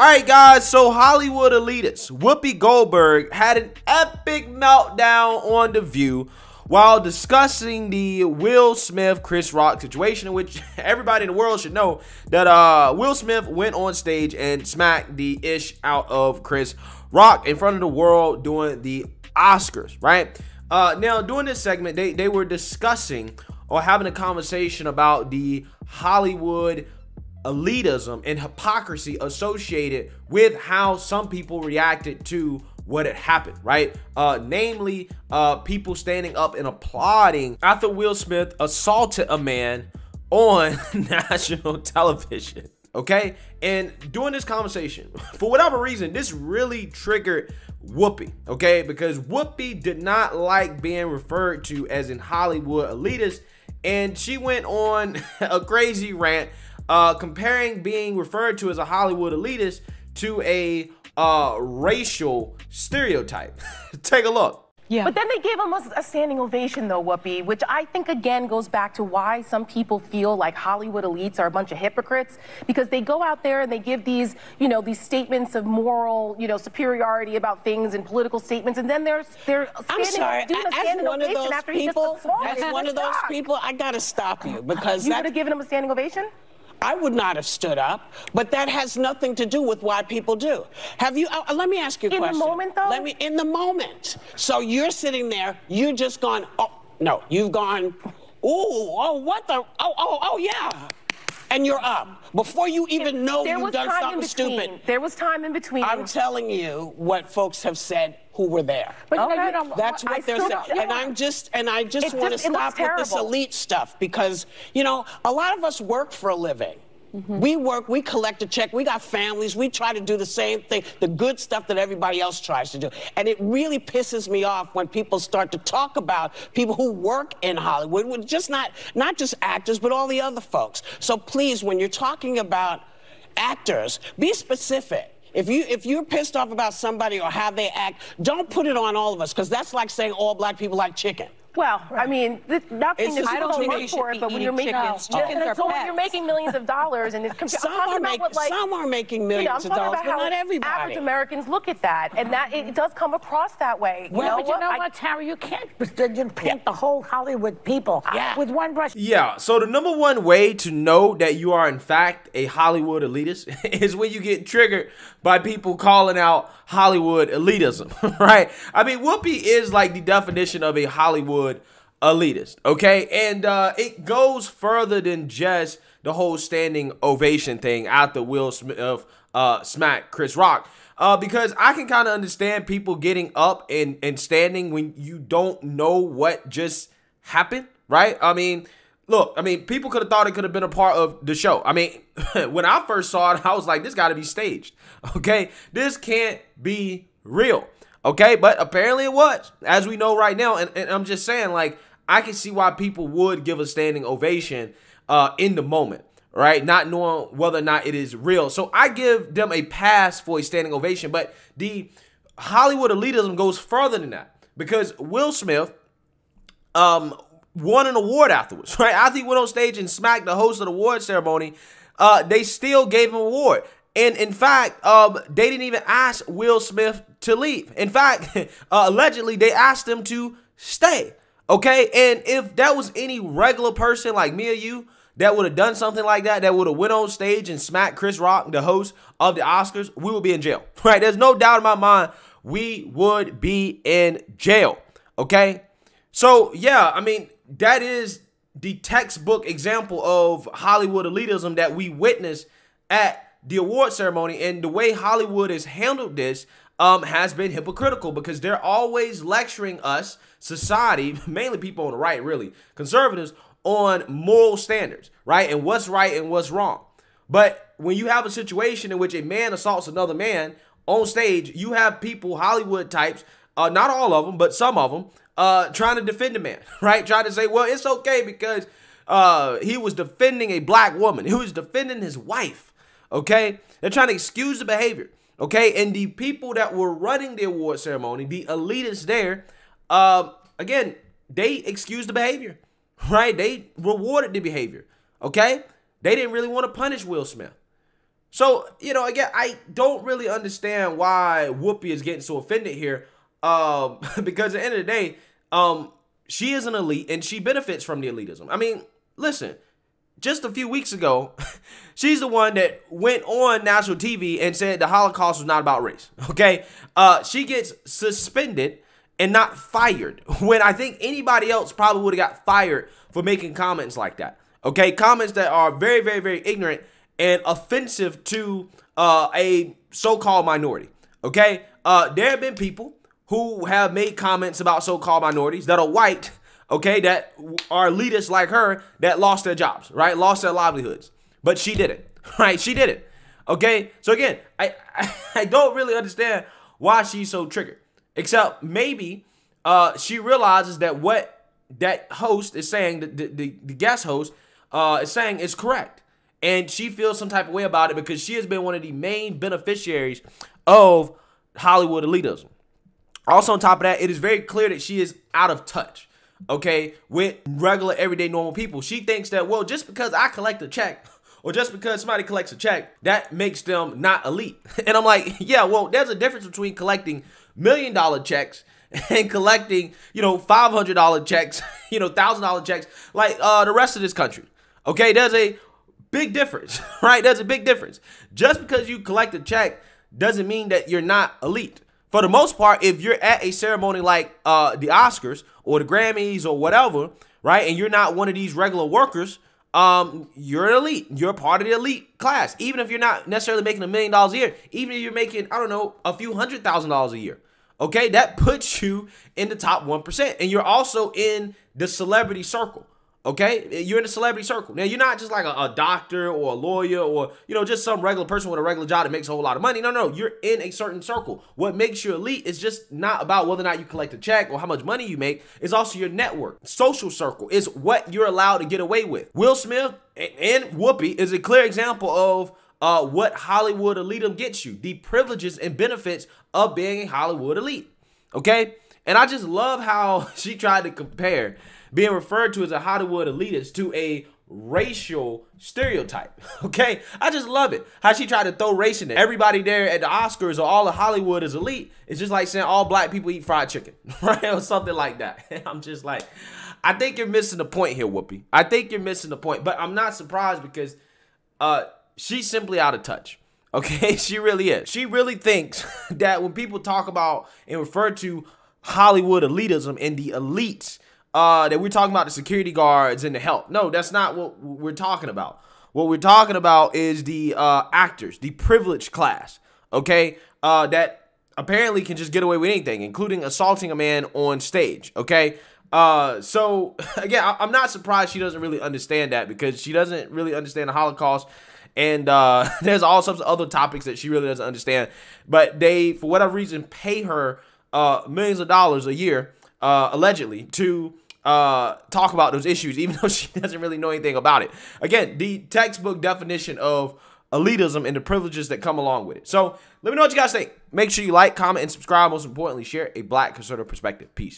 All right, guys, so Hollywood elitist Whoopi Goldberg had an epic meltdown on The View while discussing the Will Smith Chris Rock situation, in which everybody in the world should know that uh, Will Smith went on stage and smacked the ish out of Chris Rock in front of the world during the Oscars, right? Uh, now, during this segment, they, they were discussing or having a conversation about the Hollywood elitism and hypocrisy associated with how some people reacted to what had happened, right? Uh, namely, uh, people standing up and applauding after Will Smith assaulted a man on national television. Okay, and during this conversation, for whatever reason, this really triggered Whoopi. Okay, because Whoopi did not like being referred to as in Hollywood elitist, and she went on a crazy rant uh, comparing being referred to as a Hollywood elitist to a uh, racial stereotype. Take a look. Yeah. But then they gave him a, a, standing ovation, though, Whoopi, which I think again goes back to why some people feel like Hollywood elites are a bunch of hypocrites because they go out there and they give these, you know, these statements of moral, you know, superiority about things and political statements, and then they're they're I'm sorry. doing a standing as one of those people, as one of those people, I gotta stop you because you would have given him a standing ovation. I would not have stood up, but that has nothing to do with why people do. Have you? Uh, let me ask you a in question. In the moment, though. Let me. In the moment. So you're sitting there. You just gone. Oh no, you've gone. Ooh, oh what the? Oh, oh, oh yeah. And you're up before you even know there you've done something stupid. There was time in between. I'm telling you what folks have said who were there. But okay. you know, that's what I they're saying. Yeah. And I'm just and I just want to stop with this elite stuff because you know a lot of us work for a living. Mm-hmm. We work, we collect a check, we got families, we try to do the same thing, the good stuff that everybody else tries to do. And it really pisses me off when people start to talk about people who work in Hollywood, with just not not just actors, but all the other folks. So please, when you're talking about actors, be specific. If you if you're pissed off about somebody or how they act, don't put it on all of us because that's like saying all black people like chicken. Well, right. I mean, this, not saying I don't work for it, but when you're making chickens, no. chickens so when you're making millions of dollars, and it's some are making what, like, some are making millions you know, of dollars, but not everybody. Average Americans look at that, and that it, does come across that way. Well, you know but you know what, Tara, you can't paint yeah. the whole Hollywood people yeah. with one brush. Yeah. So the number one way to know that you are in fact a Hollywood elitist is when you get triggered by people calling out Hollywood elitism, right? I mean, Whoopi is like the definition of a Hollywood elitist. Okay, and uh, it goes further than just the whole standing ovation thing after Will Smith of uh, smack Chris Rock. Uh, because I can kind of understand people getting up and, and standing when you don't know what just happened, right? I mean, look, I mean, people could have thought it could have been a part of the show. I mean, when I first saw it, I was like, this got to be staged, okay? This can't be real, okay? But apparently it was, as we know right now. And, and I'm just saying, like, I can see why people would give a standing ovation uh, in the moment, right? Not knowing whether or not it is real. So I give them a pass for a standing ovation. But the Hollywood elitism goes further than that because Will Smith um, won an award afterwards, right? After he went on stage and smacked the host of the award ceremony, uh, they still gave him an award. And in fact, um, they didn't even ask Will Smith to leave. In fact, uh, allegedly, they asked him to stay. Okay, and if that was any regular person like me or you that would have done something like that, that would have went on stage and smacked Chris Rock, the host of the Oscars, we would be in jail. Right? There's no doubt in my mind we would be in jail. Okay? So, yeah, I mean, that is the textbook example of Hollywood elitism that we witnessed at the award ceremony and the way Hollywood has handled this um, has been hypocritical because they're always lecturing us, society, mainly people on the right, really, conservatives, on moral standards, right? And what's right and what's wrong. But when you have a situation in which a man assaults another man on stage, you have people, Hollywood types, uh, not all of them, but some of them, uh, trying to defend the man, right? Trying to say, well, it's okay because uh, he was defending a black woman. He was defending his wife, okay? They're trying to excuse the behavior. Okay, and the people that were running the award ceremony, the elitists there, um, again, they excused the behavior, right? They rewarded the behavior. Okay, they didn't really want to punish Will Smith. So, you know, again, I don't really understand why Whoopi is getting so offended here. Um, because at the end of the day, um, she is an elite and she benefits from the elitism. I mean, listen, just a few weeks ago, she's the one that went on national TV and said the Holocaust was not about race. Okay. Uh, she gets suspended and not fired when I think anybody else probably would have got fired for making comments like that. Okay. Comments that are very, very, very ignorant and offensive to uh, a so-called minority. Okay, uh, there have been people who have made comments about so-called minorities that are white. Okay, that are elitists like her that lost their jobs, right? Lost their livelihoods, but she did it, right? She did it. Okay, so again, I I, don't really understand why she's so triggered, except maybe uh, she realizes that what that host is saying, the, the, the guest host uh, is saying is correct and she feels some type of way about it because she has been one of the main beneficiaries of Hollywood elitism. Also, on top of that, it is very clear that she is out of touch, okay, with regular, everyday, normal people. She thinks that, well, just because I collect a check or just because somebody collects a check, that makes them not elite. And I'm like, yeah, well, there's a difference between collecting million dollar checks and collecting, you know, $500 checks, you know, $1,000 checks like uh, the rest of this country. Okay, there's a Big difference, right? There's a big difference. Just because you collect a check doesn't mean that you're not elite. For the most part, if you're at a ceremony like uh, the Oscars or the Grammys or whatever, right, and you're not one of these regular workers, um, you're an elite. You're part of the elite class. Even if you're not necessarily making a million dollars a year, even if you're making, I don't know, a few hundred thousand dollars a year, okay, that puts you in the top 1%. And you're also in the celebrity circle. Okay, you're in a celebrity circle. Now, you're not just like a, a, doctor or a lawyer or, you know, just some regular person with a regular job that makes a whole lot of money. No, no, you're in a certain circle. What makes you elite is just not about whether or not you collect a check or how much money you make. It's also your network. Social circle is what you're allowed to get away with. Will Smith and Whoopi is a clear example of uh, what Hollywood elitism gets you the privileges and benefits of being a Hollywood elite. Okay, and I just love how she tried to compare being referred to as a Hollywood elitist to a racial stereotype. Okay? I just love it. How she tried to throw race in there. Everybody there at the Oscars or all of Hollywood is elite. It's just like saying all black people eat fried chicken, right? Or something like that. I'm just like, I think you're missing the point here, Whoopi. I think you're missing the point. But I'm not surprised because uh she's simply out of touch. Okay, she really is. She really thinks that when people talk about and refer to Hollywood elitism and the elites, uh, that we're talking about the security guards and the help. No, that's not what we're talking about. What we're talking about is the uh, actors, the privileged class, okay, uh, that apparently can just get away with anything, including assaulting a man on stage, okay? Uh, so again, I- am not surprised she doesn't really understand that because she doesn't really understand the Holocaust. And uh, there's all sorts of other topics that she really doesn't understand. But they, for whatever reason, pay her uh, millions of dollars a year uh, allegedly, to uh, talk about those issues, even though she doesn't really know anything about it. Again, the textbook definition of elitism and the privileges that come along with it. So let me know what you guys think. Make sure you like, comment, and subscribe. Most importantly, share a black conservative perspective. Peace.